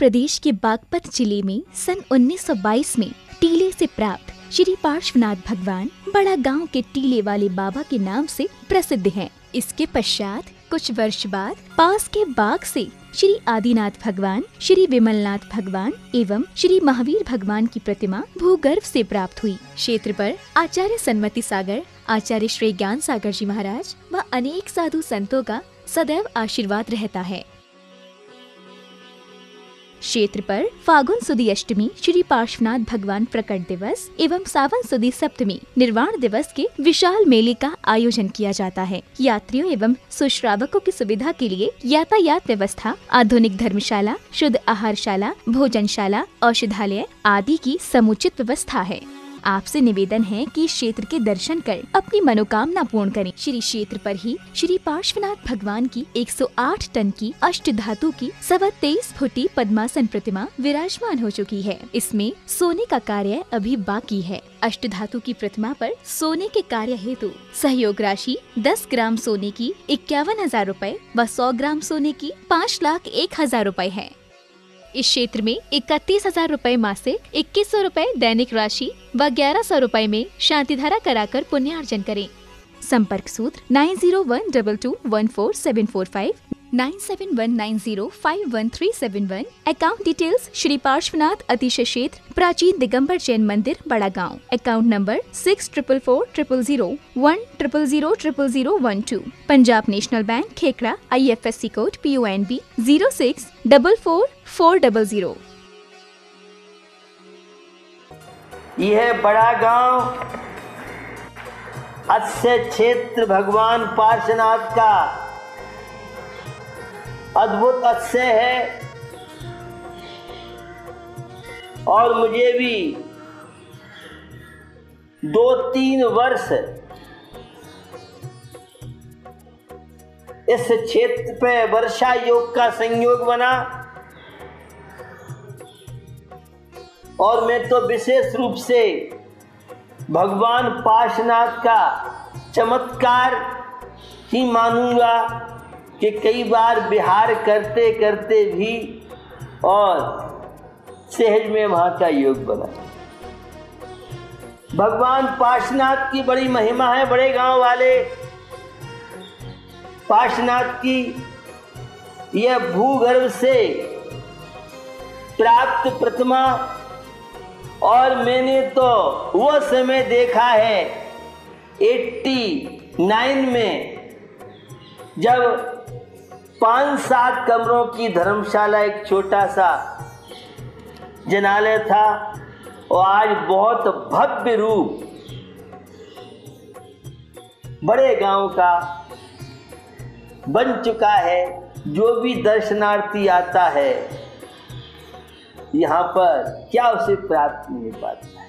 प्रदेश के बागपत ज़िले में सन 1922 में टीले से प्राप्त श्री पार्श्वनाथ भगवान बड़ा गाँव के टीले वाले बाबा के नाम से प्रसिद्ध हैं। इसके पश्चात कुछ वर्ष बाद पास के बाग से श्री आदिनाथ भगवान, श्री विमलनाथ भगवान एवं श्री महावीर भगवान की प्रतिमा भूगर्भ से प्राप्त हुई क्षेत्र पर आचार्य सन्मति सागर, आचार्य श्री ज्ञान सागर जी महाराज व अनेक साधु संतों का सदैव आशीर्वाद रहता है क्षेत्र पर फागुन सुदी अष्टमी, श्री पार्श्वनाथ भगवान प्रकट दिवस एवं सावन सुदी सप्तमी निर्वाण दिवस के विशाल मेले का आयोजन किया जाता है। यात्रियों एवं सुश्रावकों की सुविधा के लिए यातायात व्यवस्था, आधुनिक धर्मशाला, शुद्ध आहारशाला, भोजनशाला, औषधालय आदि की समुचित व्यवस्था है। आपसे निवेदन है कि क्षेत्र के दर्शन कर अपनी मनोकामना पूर्ण करें। श्री क्षेत्र पर ही श्री पार्श्वनाथ भगवान की 108 टन की अष्ट धातु की सवा तेईस फुटी पद्मासन प्रतिमा विराजमान हो चुकी है। इसमें सोने का कार्य अभी बाकी है। अष्ट धातु की प्रतिमा पर सोने के कार्य हेतु सहयोग राशि 10 ग्राम सोने की इक्यावन हज़ार रूपए व 100 ग्राम सोने की पाँच लाख एक हज़ार रूपए है। इस क्षेत्र में इकतीस हज़ार रूपए मासिक, इक्कीस सौ रूपए दैनिक राशि व ग्यारह सौ रूपए में शांति धारा कराकर पुण्यार्जन करें। संपर्क सूत्र nine zero one double two one four seven four five nine seven one nine zero five one three seven one. Account details Shri Parshwanath अतिशय क्षेत्र प्राचीन दिगंबर जैन मंदिर Bada Gaon account number six triple four triple zero one triple zero triple zero one two Punjab national bank Khekra I F S C code P O N B zero six double four four double zero Bada Gaon, अस्य क्षेत्र भगवान पार्श्वनाथ का। अद्भुत अस्य है। और मुझे भी दो तीन वर्ष इस क्षेत्र पे वर्षा योग का संयोग बना। और मैं तो विशेष रूप से भगवान पार्श्वनाथ का चमत्कार ही मानूँगा। कि कई बार बिहार करते करते भी और सहज में वहाँ का योग बना। भगवान पार्श्वनाथ की बड़ी महिमा है बड़े गाँव वाले। पार्श्वनाथ की यह भूगर्भ से प्राप्त प्रतिमा और मैंने तो वो समय देखा है 89 में जब पाँच सात कमरों की धर्मशाला एक छोटा सा जनालय था और आज बहुत भव्य रूप बड़े गाँव का बन चुका है, जो भी दर्शनार्थी आता है, यहाँ पर क्या उसे प्राप्त नहीं पाता है?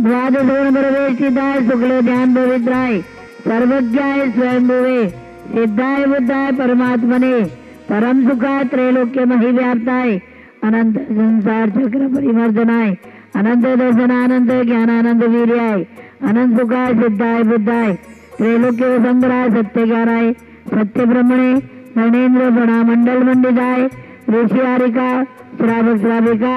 द्वादश प्रवेशिताय शुक्ल ध्यान पवित्राय सर्वज्ञाय स्वयंभुवे सिद्धाय बुद्धाय परमात्मने परम सुखाय त्रैलोक्य मही व्याप्ताय अनंत संसार चक्र परिमर्दनाय अनंत दर्शन अनंत ज्ञानानंद वीर्याय अनंत सुखाय सिद्धाय बुद्धाय त्रैलोक्य संग्रहाय सत्य ज्ञानाय सत्य ब्रह्मणे गणेन्द्र बड़ा मंडल मंडिताय ऋषि हारिका श्रावक श्राविका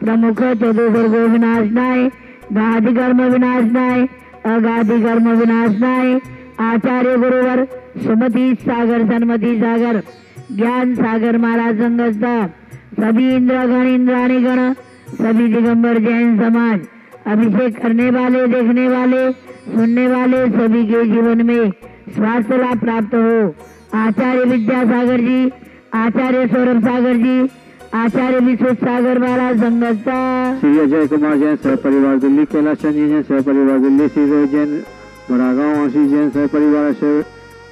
प्रमुख चतुर्गो विनाशनाय गाधि कर्म विनाशनाय अगाधि कर्म विनाशनाय आचार्य गुरुवर, सुमति सागर, सन्मति सागर, ज्ञान सागर महाराज संगस्थ सभी इंद्र गण, इंद्राणी गण, सभी दिगंबर जैन समाज, अभिषेक करने वाले, देखने वाले, सुनने वाले, सभी के जीवन में स्वास्थ्य लाभ प्राप्त हो। आचार्य विद्यासागर जी, आचार्य सौरभ सागर जी आचार्य विश्व सागर महाराज संगस्था श्री अजय कुमार जैन सह परिवार दिल्ली, कैलाश चंद जी जैन सह परिवार दिल्ली, श्री रोहित जैन बड़ागांव आशीष जैन सह परिवार से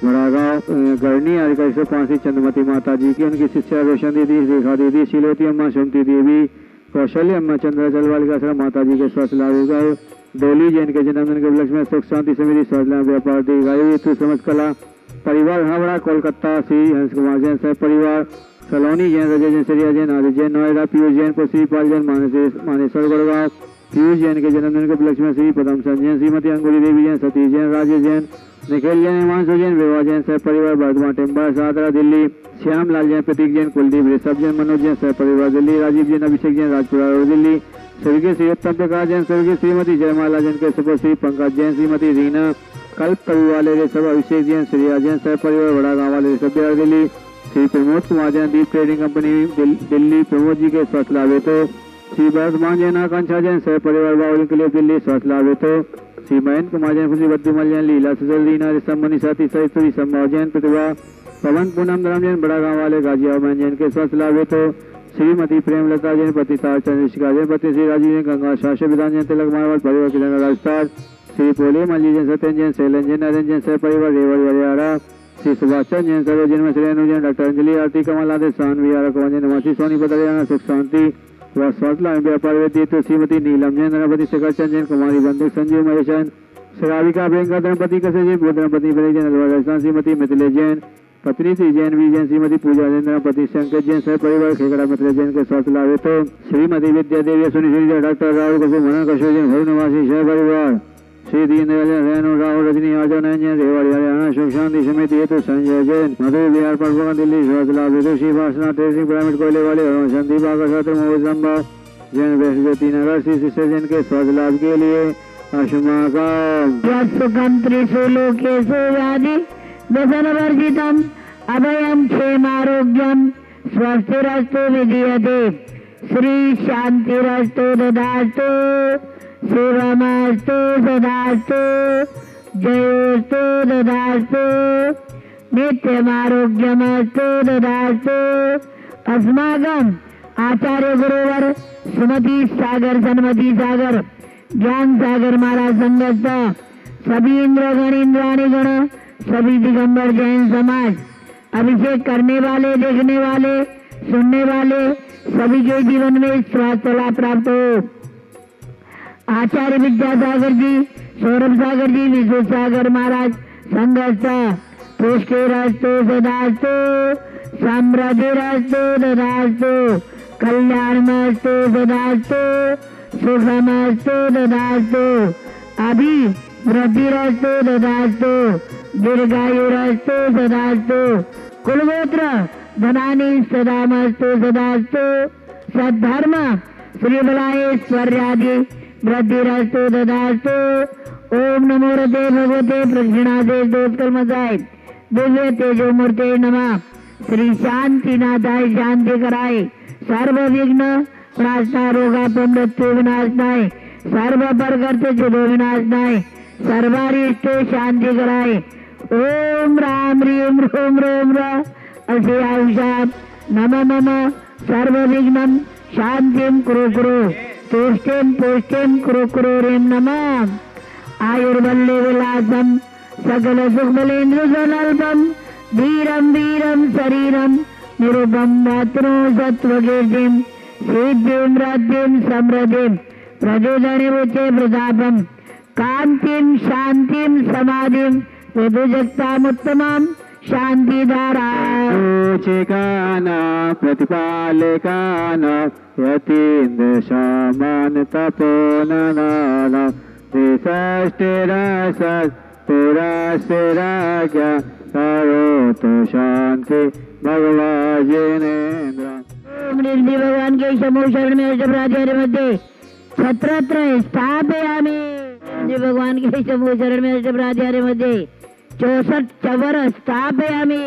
बड़ा गाँव गढ़नी का सौ पांसी चंद्रमती माता जी की उनकी शिष्या रोशन दीदी, रेखा दीदी, शिलोती अम्मा सुमती देवी, कौशल्य अम्मा चंद्राचल वालिका माता जी के स्वास्थ्य लाभ डोली जैन के जन्मदिन के उपलक्ष्य में सुख, शांति समिति स्वास्थ्य व्यापार दी तू समझ कला, परिवार, हावड़ा, कोलकाता, श्री हंस कुमार जैन सह परिवार सलोनी, जैन रजय जैन श्री जैन, आदि, जैन नोएडा पीयूष जैन को श्रीपाल जैन मानेश्वर गढ़गांव पीयूष जैन के जन्मदिन के उपलक्ष्य में श्री, पदम सन जैन, श्रीमती, अंगुली देवी जैन सतीश जैन राजेश जैन, निखिल जैन, हिमांशु जैन विवाह जैन, सह परिवार बर्धमान टेम्बा सादरा, दिल्ली, श्याम लाल जैन, प्रतीक जैन, कुलदीप, ऋषभ जैन, मनोज जैन, सह परिवार, दिल्ली, राजीव जैन, अभिषेक जैन, राजपुरा रोड दिल्ली, स्वर्गीय श्री उत्तम प्रकाश जैन, स्वर्गीय श्रीमती जयमाला जैन के सुपर श्री पंकज जैन, श्रीमती रीना, कल्प कवि वाले ऋषभ अभिषेक जैन, श्रेया जैन, सह परिवार, बड़ा गाँव वाले ऋषभ दिल्ली श्री प्रमोद कुमार जैन दीप ट्रेडिंग कंपनी दिल्ली प्रमोद जी के स्वास्थ्य लाभ हेतु श्री वर्धमान जैन आकांक्षा जैन सह परिवार बावली के लिए दिल्ली स्वास्थ्य लाभ हेतु श्री मयंक कुमार जैन खुशी बद्दुमल जैन लीला सुजल ऋषभ मनी साथी सहित श्री सम्भव जैन प्रतिभा। पवन पूनम धर्म जैन बड़ा गाँव वाले गाजिया मैन जैन के स्वास्थ्य लाभ हेतु श्रीमती प्रेमलता जैन पति तार चंद्रशिका जैन पति श्री राजीव जैन गंगा शाश्व विधान जैन तिलक मारवाड़ परिवार के जन राजस्थान। श्री पोले मल्ली जैन सत्यन जैन शैलन जैन नरेंद्र जैन सह परिवार, रेवड़ी हरियाणा श्री सुभाष चंद्र जैन सर्व जन्म श्री अनु जैन डॉक्टर अंजलि आरती कमल आदि सानवी आर कुमार जैन निवासी सोनी हरियाणा सुख शांति व स्वास्थ्य लाभ व्यापार वेदी तो श्रीमती नीलम जैन गणपति शेखर चंद जैन, कुमारी बंधु, संजीव महेश जैन श्राविका प्रियंका धर्मपति कसे जैन, बुद्ध धर्मपति विनय जैन, अलवर राजस्थान श्रीमती मिथिले जैन, पत्नी श्री जैन, वी जैन श्रीमती पूजा जैन धर्मपति शंकर जैन सह परिवार खेकड़ा मित्र जैन के स्वास्थ्य लाभ हेतु श्रीमती विद्या देवी सुनिश्चित डॉक्टर राहुल कपूर मनन कशोर जैन भवन निवासी सह परिवार। श्री दीनदयाल जैन रेणु राहुल रजनी आजो नयन रेवाड़ी हरियाणा सुख शांति समिति हेतु संजय जैन मधुर बिहार पटवा दिल्ली हेतु श्री वासना ट्रेसिंग प्राइवेट कोयले वाले और संदीप आकाश मोहित लंबा जैन ज्योति नगर श्री शिष्य जैन के स्वास्थ्य लाभ के लिए अशुमाकाम यत्सुखं त्रिषु लोकेषु व्याधि व्यसनवर्जितम् अभयं क्षेमारोग्यं स्वस्तिरस्तु विधीयते श्री शान्तिरस्तु ददास्तु शिवमस्तु सदास्तु, जयोस्तु ददास्तु, नित्यमारोग्यमस्तु ददास्तु। अस्माकम् आचार्य गुरुवर सुमति सागर सन्मति सागर, ज्ञान सागर महाराज संगत सभी इंद्र गण इंद्राणी गण, सभी दिगंबर जैन समाज, अभिषेक करने वाले, देखने वाले, सुनने वाले, सभी के जीवन में स्वास्थ्य लाभ प्राप्त हो। आचार्य विद्यासागर जी, सौरभ सागर जी विश्व सागर महाराज संघस्थ पुष्टिरस्तु सदास्तु समृद्धिरस्तु ददास्तु कल्याणमस्तु सदास्तु सुखमस्तु ददास्तु अभी वृद्धिरस्तु ददास्तु दीर्घायुरस्तु सदास्तु, कुलगोत्र, धनानि सदामस्तु सदास्तु, सद्धर्म श्रीबलायेश्वर्यादि वृद्धिरस्तु ददास्तु ओम नमो रते भगवते प्रक्षिणादे दोत्कर्मसाय दिव्य तेजो मूर्ते नमः। श्री शांतिनाथाय शांति कराय सर्व विघ्न प्रार्थना रोगाप मृत्यू विनाशनाय। सर्व परगर्त जुदो विनाशनाय। सर्वारिष्ट शांती कराय ओम राम ह्रीम रोम रोम र असे आयुषा। नम मम सर्व विघ्नं शांतिं कुरु कुरु। तुष्टिं पुष्टिं, कुरु कुरु ह्रीं नमः। आयुर्वल्ले विलासं सकल सुखबलेन्द्र सनल्पं धीरं वीरं शरीरं निरुपं मातृ सत्त्वकीर्तिं सिद्धिं रद्धिं समृद्धिं प्रचोदनिवृत्ते प्रतापं, कान्तिं, शान्तिं, समाधिं विभुजक्तामुत्तमं शान्तिधारा। सूचिकाना प्रतिपालिकान, यतीन्द्र शामान तपोननान त्रिषष्टिरस शान्ति भगवाजिनेन्द्र ओम निर्जी भगवान के समूह शरण में मध्ये, छत्रत्र स्थापयामि। भगवान के समूह शरण में मध्ये, चौसठ चवर स्थापयामि।